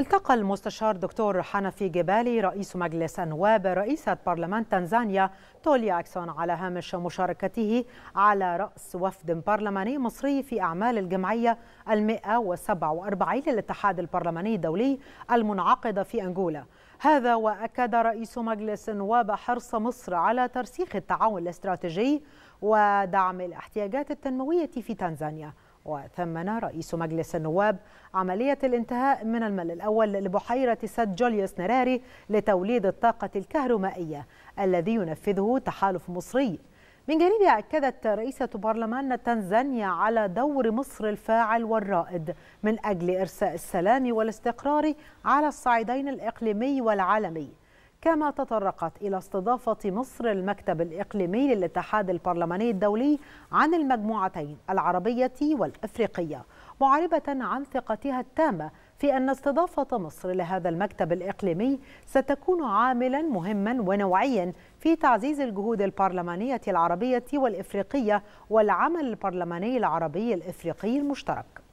التقى المستشار دكتور حنفي جبالي رئيس مجلس النواب رئيسة برلمان تنزانيا توليا أكسون على هامش مشاركته على رأس وفد برلماني مصري في أعمال الجمعية المئة وسبع وأربعين للاتحاد البرلماني الدولي المنعقدة في أنجولا هذا وأكد رئيس مجلس النواب حرص مصر على ترسيخ التعاون الاستراتيجي ودعم الاحتياجات التنموية في تنزانيا. وثمن رئيس مجلس النواب عملية الانتهاء من المل الأول لبحيرة سد جوليوس نراري لتوليد الطاقة الكهرومائية الذي ينفذه تحالف مصري. من جانبها أكدت رئيسة برلمان تنزانيا على دور مصر الفاعل والرائد من أجل إرساء السلام والاستقرار على الصعيدين الإقليمي والعالمي. كما تطرقت إلى استضافة مصر المكتب الإقليمي للاتحاد البرلماني الدولي عن المجموعتين العربية والإفريقية معربة عن ثقتها التامة في أن استضافة مصر لهذا المكتب الإقليمي ستكون عاملا مهما ونوعيا في تعزيز الجهود البرلمانية العربية والإفريقية والعمل البرلماني العربي الإفريقي المشترك.